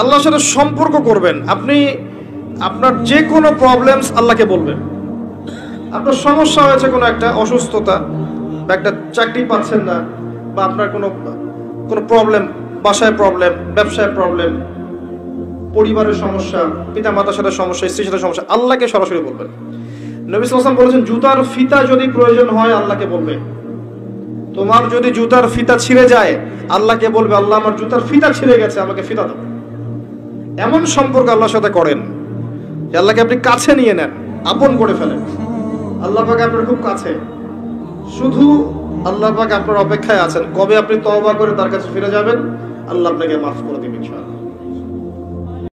আল্লাহর সাথে সম্পর্ক করবেন। আপনি আপনার যে কোনো প্রবলেমস আল্লাহকে বলবেন। আপনার সমস্যা হয়েছে কোনো একটা অসুস্থতা বা একটা চাকরি পাচ্ছেন না বা আপনার কোনো কোনো প্রবলেম বাসায় প্রবলেম ব্যবসায় প্রবলেম পরিবারের সমস্যা পিতা মাতার সাথে সমস্যা, স্ত্রীর সাথে সমস্যা, আল্লাহকে সরাসরি বলবেন। নবী সাল্লাম বলেছেন, জুতার ফিতা যদি প্রয়োজন হয়, আল্লাহকে বলবে। তোমার যদি জুতার ফিতা ছিঁড়ে যায়, আল্লাহকে বলবে, আল্লাহ, আমার জুতার ফিতা ছিঁড়ে গেছে, আমাকে ফিতা দাও। এমন সম্পর্ক আল্লাহর সাথে করেন যে আল্লাহকে আপনি কাছে নিয়ে নেন, আপন করে ফেলেন। আল্লাহ পাক আপনার খুব কাছে। শুধু আল্লাহ পাক আপনার অপেক্ষায় আছেন। কবে আপনি তওবা করে তার কাছে ফিরে যাবেন, আল্লাহ আপনাকে মাফ করে দিবেন ইনশাআল্লাহ।